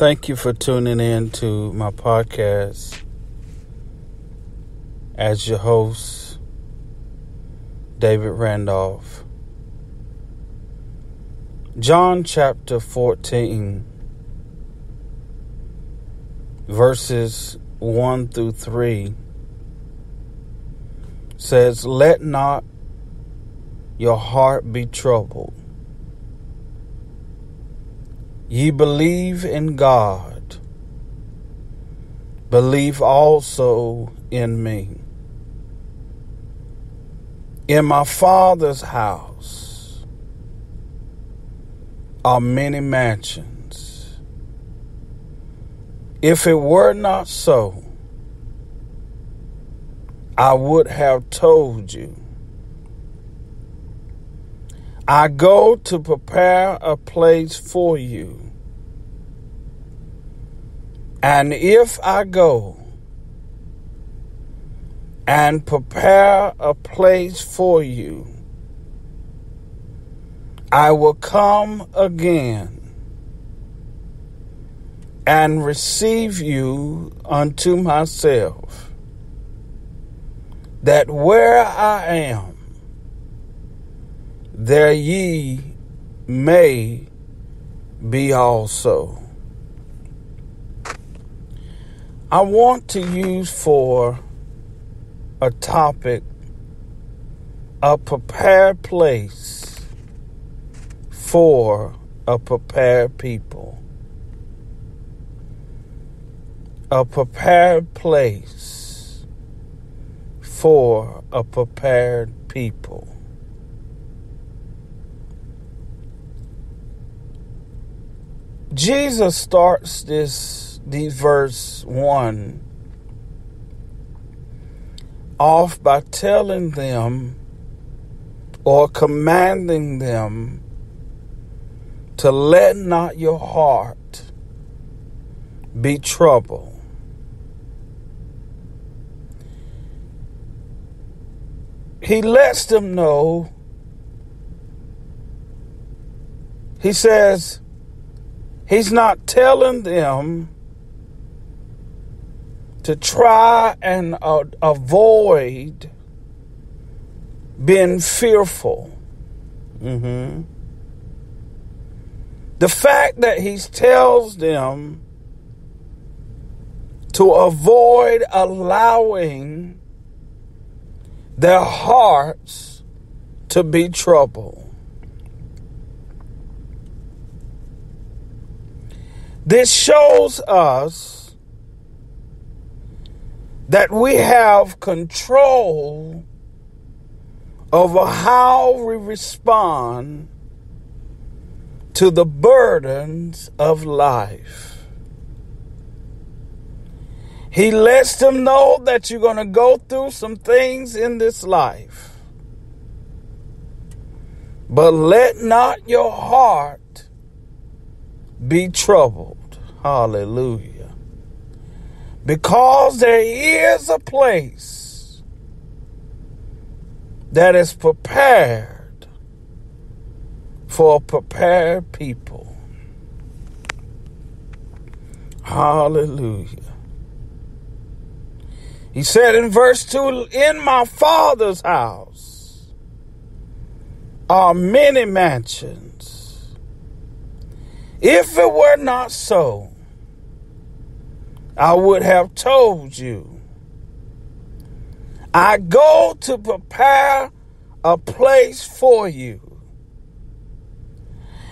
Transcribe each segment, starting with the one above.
Thank you for tuning in to my podcast as your host, David Randolph. John chapter 14, verses 1 through 3 says, Let not your heart be troubled. Ye believe in God, believe also in me. In my Father's house are many mansions. If it were not so, I would have told you. I go to prepare a place for you. And if I go and prepare a place for you, I will come again and receive you unto myself, that where I am, there ye may be also. I want to use for a topic a prepared place for a prepared people. A prepared place for a prepared people. Jesus starts this these verse 1 off by telling them or commanding them to let not your heart be troubled. He lets them know, he says, he's not telling them to try and uh, avoid being fearful. Mm-hmm. The fact that he tells them to avoid allowing their hearts to be troubled. This shows us that we have control over how we respond to the burdens of life. He lets them know that you're going to go through some things in this life. But let not your heart be troubled. Hallelujah. Because there is a place that is prepared for prepared people. Hallelujah. He said in verse 2 In my Father's house are many mansions. If it were not so, I would have told you. I go to prepare a place for you.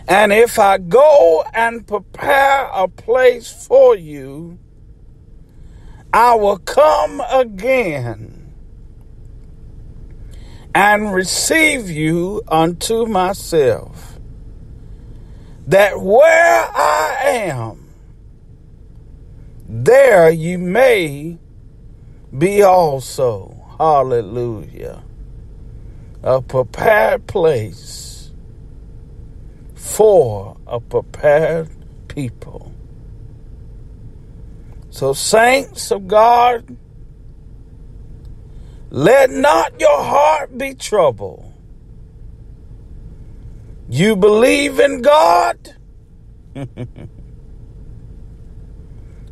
And if I go and prepare a place for you, I will come again and receive you unto myself, that where I am, there you may be also. Hallelujah. A prepared place for a prepared people. So, saints of God, let not your heart be troubled. You believe in God?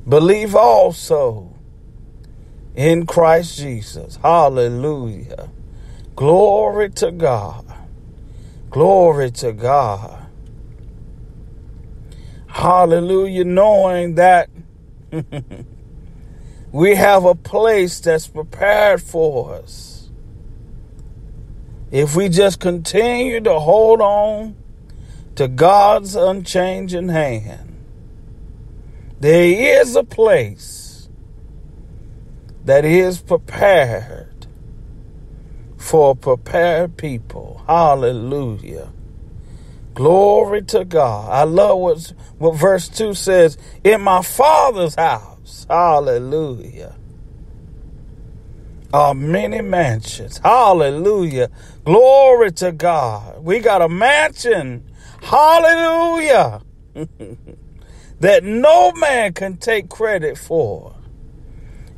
believe also in Christ Jesus. Hallelujah. Glory to God. Glory to God. Hallelujah. Knowing that we have a place that's prepared for us. If we just continue to hold on to God's unchanging hand, there is a place that is prepared for prepared people. Hallelujah. Glory to God. I love what, what verse 2 says In my Father's house, hallelujah, are many mansions. Hallelujah. Glory to God. We got a mansion. Hallelujah. that no man can take credit for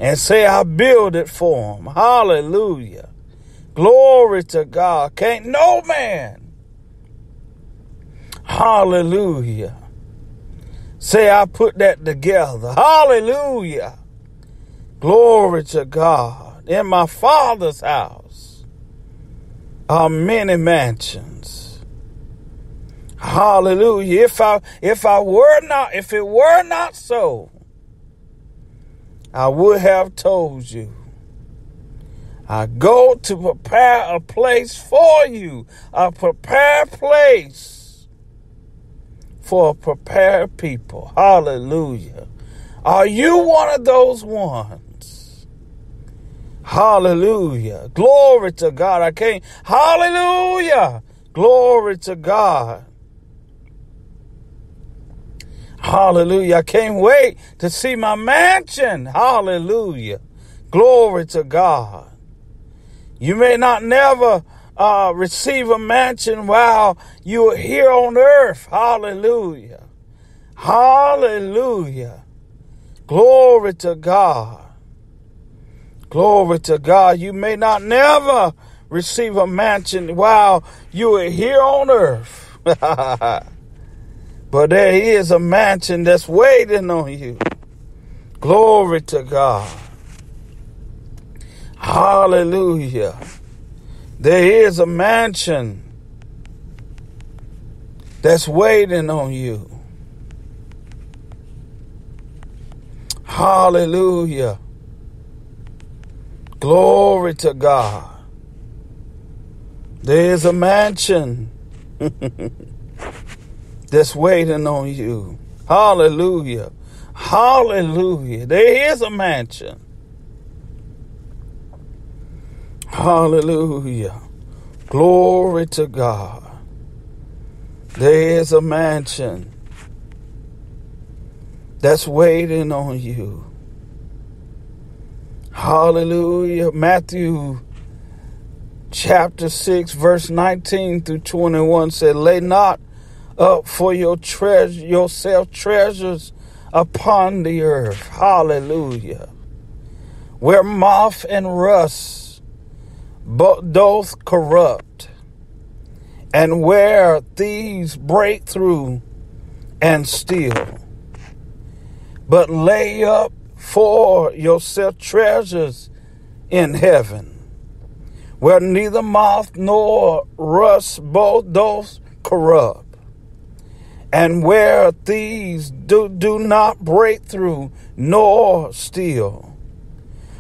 and say, I build it for him. Hallelujah. Glory to God. Can't no man Hallelujah. Say, I put that together. Hallelujah. Glory to God. In my Father's house are many mansions. Hallelujah. If I if I were not if it were not so, I would have told you. I go to prepare a place for you, a prepared place for a prepared people. Hallelujah. Are you one of those ones? Hallelujah. Glory to God. I can't. Hallelujah. Glory to God. Hallelujah. I can't wait to see my mansion. Hallelujah. Glory to God. You may not never uh, receive a mansion while you are here on earth. Hallelujah. Hallelujah. Glory to God. Glory to God. You may not never receive a mansion while you are here on earth. but there is a mansion that's waiting on you. Glory to God. Hallelujah. There is a mansion that's waiting on you. Hallelujah. Glory to God. There is a mansion that's waiting on you. Hallelujah. Hallelujah. There is a mansion Hallelujah. Glory to God. There is a mansion that's waiting on you. Hallelujah. Matthew chapter 6, verse 19 through 21 said, Lay not up for your treasure yourself treasures upon the earth. Hallelujah. Where moth and rust doth corrupt, and where thieves break through and steal. But lay up for yourself treasures in heaven, where neither moth nor rust both doth corrupt, and where thieves do, do not break through nor steal.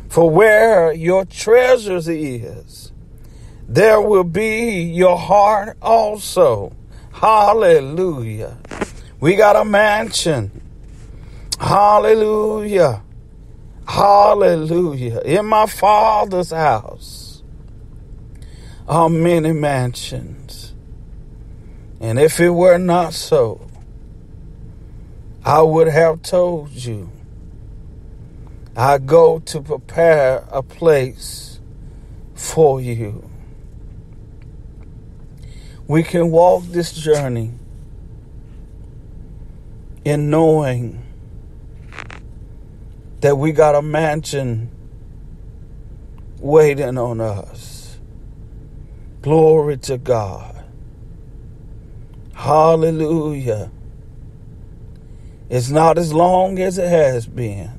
For where your treasures is, there will be your heart also. Hallelujah. We got a mansion. Hallelujah. Hallelujah. In my father's house are many mansions. And if it were not so, I would have told you I go to prepare a place for you. We can walk this journey in knowing that we got a mansion waiting on us. Glory to God. Hallelujah. It's not as long as it has been.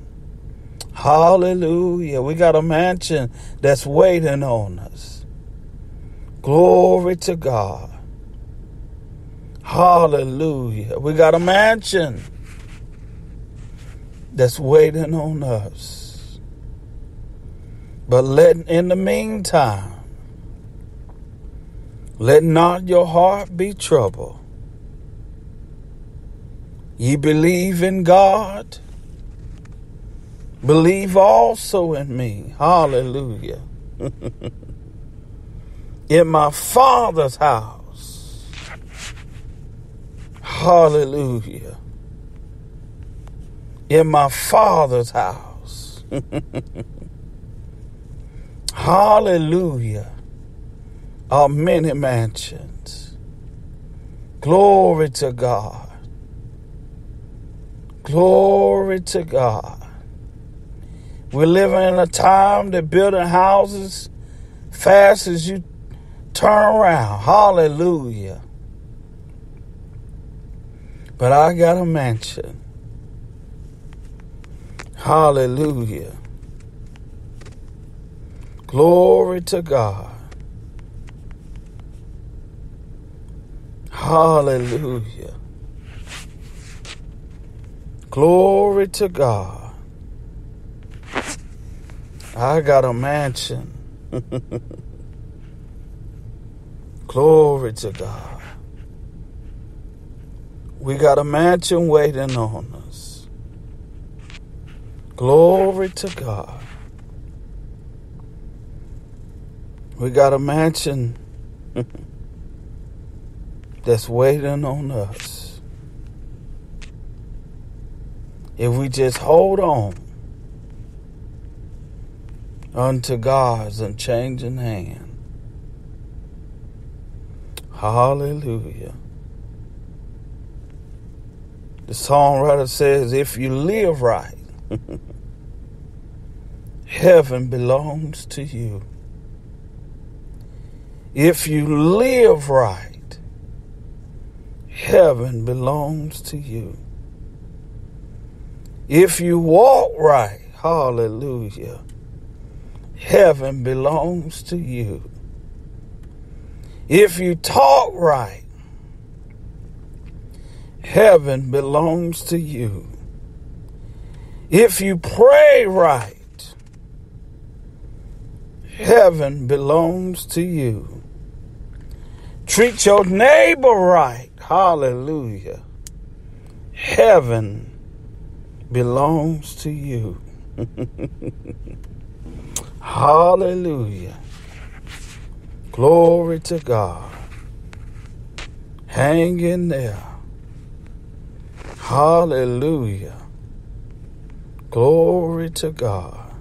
Hallelujah. We got a mansion that's waiting on us. Glory to God. Hallelujah. We got a mansion that's waiting on us. But let in the meantime, let not your heart be troubled. Ye believe in God Believe also in me. Hallelujah. in my Father's house. Hallelujah. In my Father's house. Hallelujah. Are many mansions. Glory to God. Glory to God. We're living in a time that building houses fast as you turn around. Hallelujah. But I got a mansion. Hallelujah. Glory to God. Hallelujah. Glory to God. I got a mansion. Glory to God. We got a mansion waiting on us. Glory to God. We got a mansion that's waiting on us. If we just hold on unto God's unchanging hand. Hallelujah. The songwriter says, if you live right, heaven belongs to you. If you live right, heaven belongs to you. If you walk right, hallelujah, heaven belongs to you. If you talk right, heaven belongs to you. If you pray right, heaven belongs to you. Treat your neighbor right. Hallelujah. Heaven belongs to you. Hallelujah. Glory to God. Hang in there. Hallelujah. Glory to God.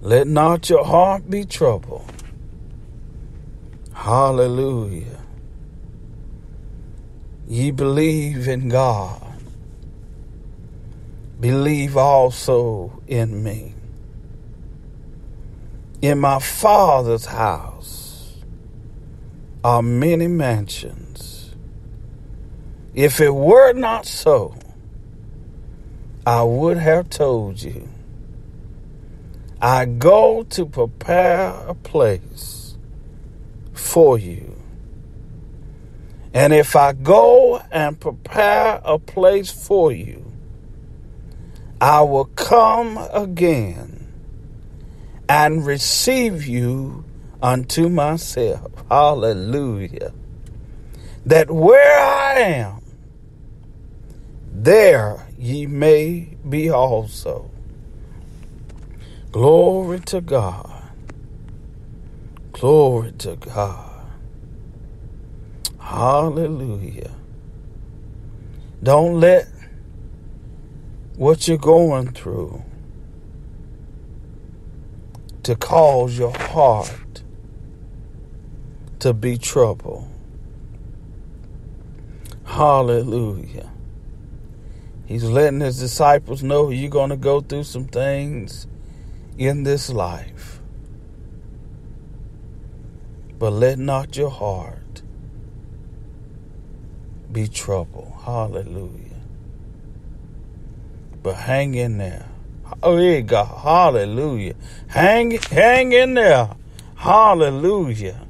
Let not your heart be troubled. Hallelujah. Ye believe in God. Believe also in me in my Father's house are many mansions. If it were not so, I would have told you. I go to prepare a place for you. And if I go and prepare a place for you, I will come again and receive you unto myself. Hallelujah. That where I am, there ye may be also. Glory to God. Glory to God. Hallelujah. Don't let what you're going through to cause your heart to be troubled. Hallelujah. He's letting his disciples know you're going to go through some things in this life. But let not your heart be troubled. Hallelujah. But hang in there. Oh, yeah, God. Hallelujah. Hang, hang in there. Hallelujah.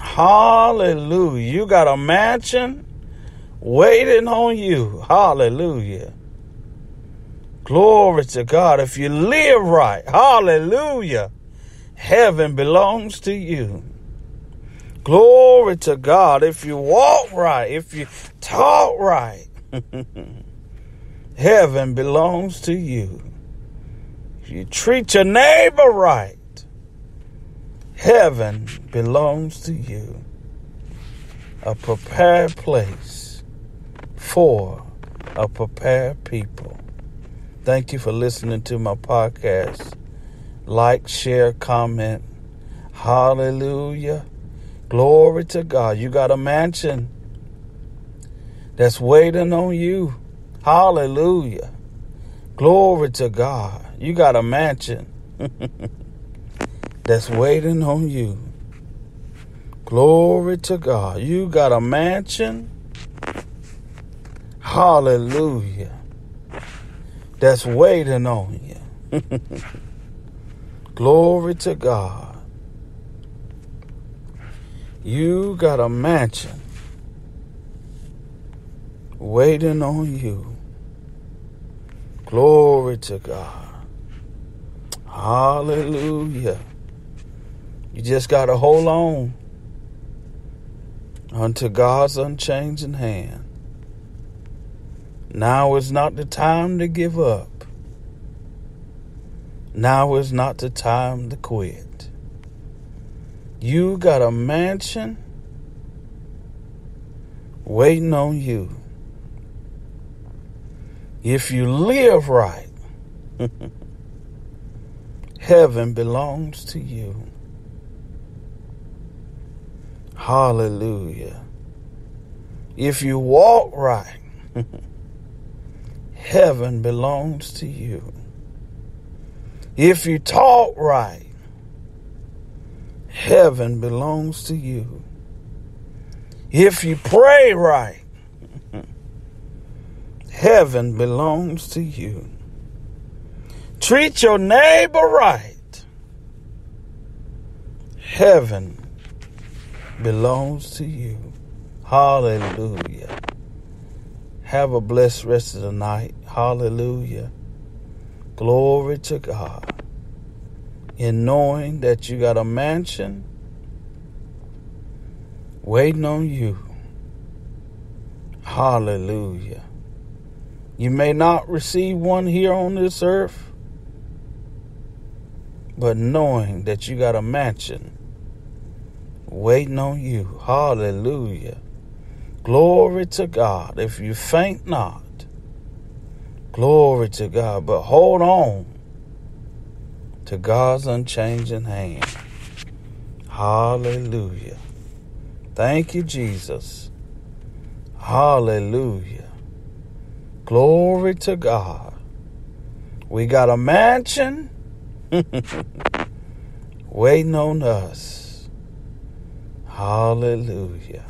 Hallelujah. You got a mansion waiting on you. Hallelujah. Glory to God. If you live right, hallelujah, heaven belongs to you. Glory to God. If you walk right, if you talk right, heaven belongs to you. If you treat your neighbor right, heaven belongs to you. A prepared place for a prepared people. Thank you for listening to my podcast. Like, share, comment. Hallelujah. Glory to God. You got a mansion that's waiting on you. Hallelujah. Glory to God. You got a mansion that's waiting on you. Glory to God. You got a mansion. Hallelujah. That's waiting on you. Glory to God. You got a mansion waiting on you. Glory to God. Hallelujah. You just got to hold on unto God's unchanging hand. Now is not the time to give up. Now is not the time to quit. You got a mansion waiting on you. If you live right, heaven belongs to you. Hallelujah. If you walk right, heaven belongs to you. If you talk right, heaven belongs to you. If you pray right, heaven belongs to you. Treat your neighbor right, heaven belongs to you. Hallelujah. Have a blessed rest of the night. Hallelujah. Glory to God in knowing that you got a mansion waiting on you. Hallelujah. You may not receive one here on this earth, but knowing that you got a mansion waiting on you. Hallelujah. Glory to God. If you faint not, glory to God. But hold on to God's unchanging hand. Hallelujah. Thank you, Jesus. Hallelujah. Glory to God. We got a mansion waiting on us. Hallelujah.